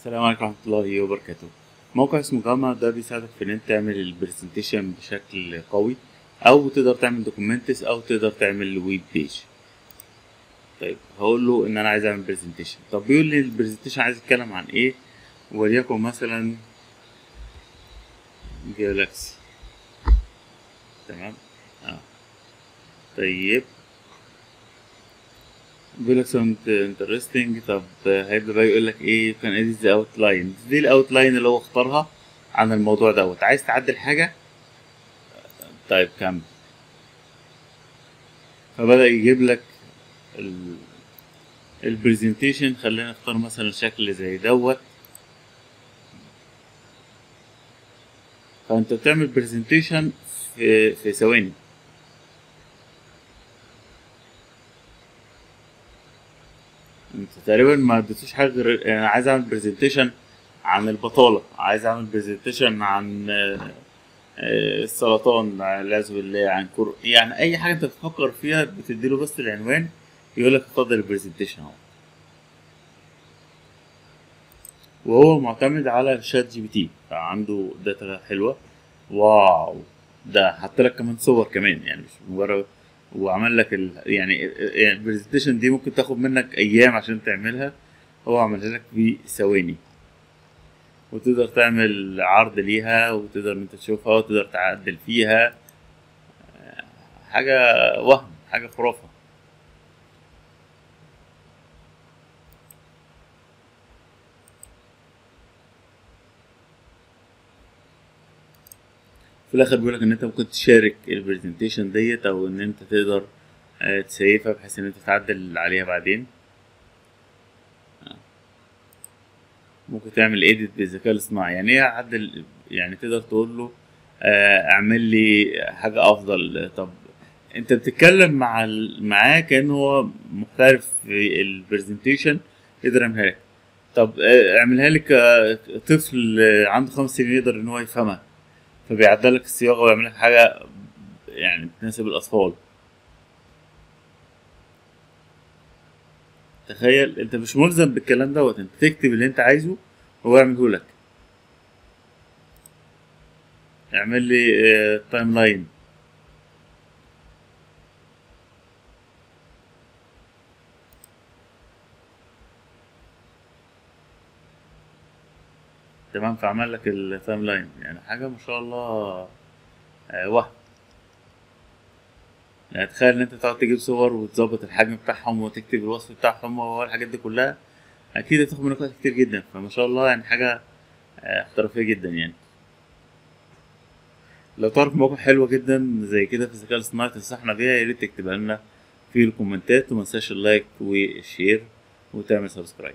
السلام عليكم ورحمة الله وبركاته. موقع اسمه جاما ده بيساعدك في إن أنت تعمل ال presentation بشكل قوي أو تقدر تعمل documents أو تقدر تعمل web page طيب هقول له إن أنا عايز أعمل presentation طب بيقول لي ال presentation عايز يتكلم عن إيه؟ وليكن مثلا galaxy تمام؟ آه. طيب. بيقول لك sounds interesting طب هيبدأ بقى يقول لك إيه؟ can edit the outline دي ال outline اللي هو اختارها عن الموضوع دوت. عايز تعدل حاجة؟ طيب كمل فبدأ يجيب لك ال ال presentation خلينا نختار مثلا شكل زي دوت. فأنت بتعمل presentation في في ثواني. تقريبا ما اديتوش حاجة غير أنا عايز أعمل presentation عن البطالة عايز أعمل presentation عن آه، السرطان والعياذ بالله عن كورة يعني أي حاجة أنت بتفكر فيها بتديله بس العنوان يقول لك اتفضل ال presentation اهو وهو معتمد على ChatGPT فعنده data حلوة. wow ده حط لك كمان صور كمان يعني مش مجرد وعمل لك ال... يعني يعني البرزنتيشن دي ممكن تاخد منك أيام عشان تعملها. هو عملها لك في ثواني. وتقدر تعمل عرض ليها وتقدر إن أنت تشوفها وتقدر تعدل فيها. حاجة وهم حاجة خرافة. في الآخر بيقول لك إن أنت ممكن تشارك ال presentation ديت أو إن أنت تقدر آه، تسيفها بحيث إن أنت تعدل عليها بعدين. آه. ممكن تعمل edit بالذكاء الاصطناعي. يعني إيه أعدل؟ يعني تقدر تقول له آه، اعمل لي حاجة أفضل. طب أنت بتتكلم مع معاه كانه هو محترف في ال presentation يقدر يعملها لك. طب اعملها لك طفل عنده خمس سنين يقدر إن هو يفهمها. فبيعدل لك الصياغه ويعمل لك حاجة يعني تناسب الأطفال. تخيل أنت مش ملزم بالكلام دوت أنت تكتب اللي أنت عايزه وهو يعمله لك. اعمل لي timeline تمام فعمل لك ال timeline يعني حاجة ما شاء الله آه، وهم. يعني تخيل إن أنت تقعد تجيب صور وتظبط الحجم بتاعهم وتكتب الوصف بتاعهم والحاجات دي كلها أكيد هتاخد منك وقت كتير جدا. فما شاء الله يعني حاجة آه، احترافية جدا يعني. لو تعرف مواقع حلوة جدا زي كده في الذكاء الاصطناعي تنصحنا بيها يا ريت تكتبها لنا في الكومنتات. ومتنساش ال like وال share وتعمل سبسكرايب.